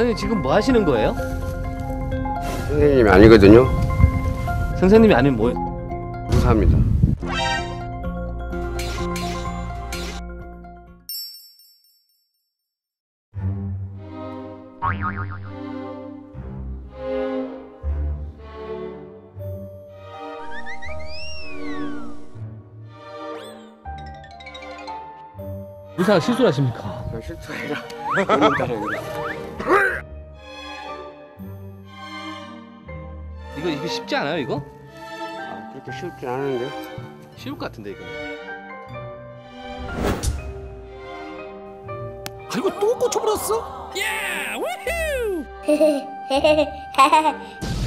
선생님 지금 뭐 하시는 거예요? 선생님이 아니거든요. 선생님이 아니면 뭐? 무사합니다. 무사가 실수하십니까? 저 실수가 아니라 이거 이거 쉽지 않아요 이거? 아, 그렇게 쉽진 않은데. 쉬울 것 같은데 이거. 아이고 또 꽂혀버렸어?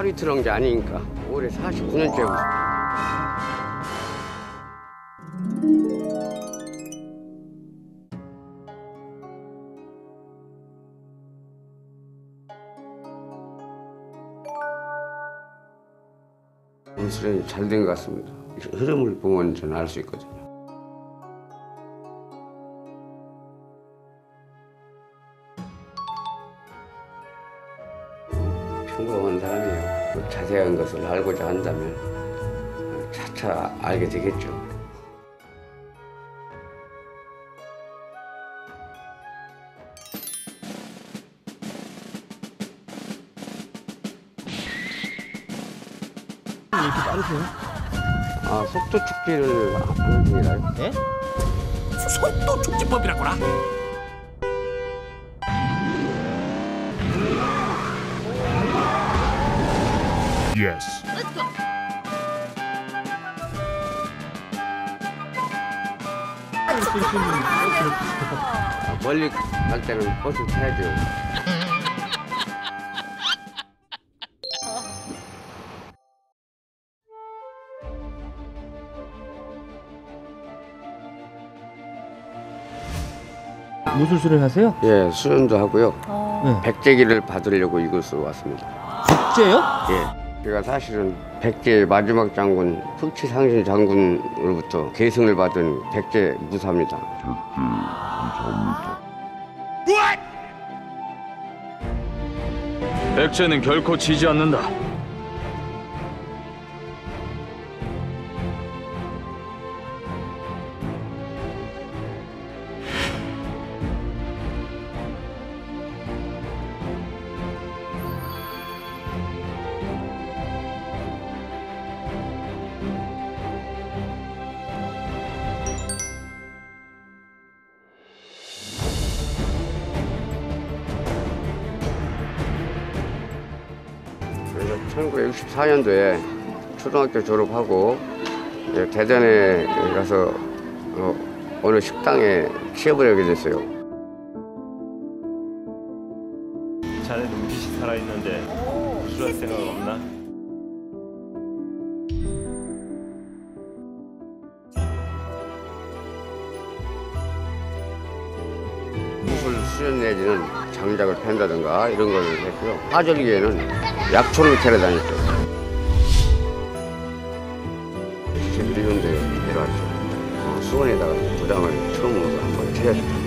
하루 이틀 한 게 아니니까 올해 49년째 하고 있습니다. 무술이 잘 된 것 같습니다. 흐름을 보면 저는 알 수 있거든요. 평범한 사람이에요. 그 자세한 것을 알고자 한다면 차차 알게 되겠죠. 이렇게 빠르세요? 아 속도 축제를 하는 중이라요? 예? 속도 축지법이라고라. Yes. 아, 멀리 갈 때는 버스 타야죠. 무술수를 하세요? 예, 수련도 하고요. 네. 백제기를 받으려고 이곳으로 왔습니다. 국제요? 예. 제가 사실은 백제 마지막 장군 흑치상신 장군으로부터 계승을 받은 백제 무사입니다. 백제는 결코 지지 않는다. 1964년도에 초등학교 졸업하고 이제 대전에 가서 어, 어느 식당에 취업을 하게 됐어요. 자네 눈빛이 살아있는데 수술할 생각 없나? 무술 수련 내지는 장작을 팬다든가 이런 걸 했고요. 하절기에는 약초를 캐러 다녔죠. 71년도에 내려왔죠. 어, 수원에다가 도장을 처음으로 한번 채웠죠.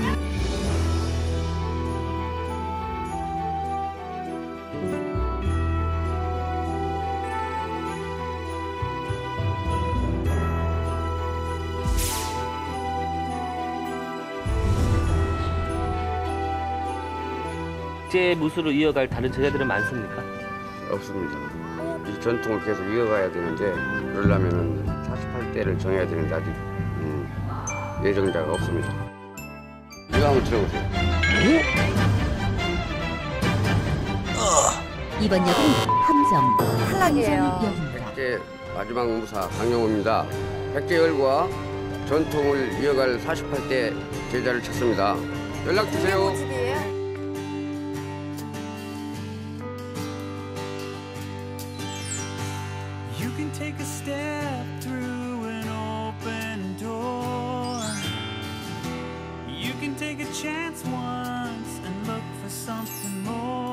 국제 무술을 이어갈 다른 제자들은 많습니까? 없습니다. 이 전통을 계속 이어가야 되는데 그러려면은 48대를 정해야 되는데 아직 음, 예정자가 없습니다. 이거 한번 들어보세요. 이번 역은 함정 탈락역입니다. 백제 마지막 무사 강영호입니다. 백제열과 전통을 이어갈 48대 제자를 찾습니다. 연락 주세요. take a step through an open door. You can take a chance once and look for something more.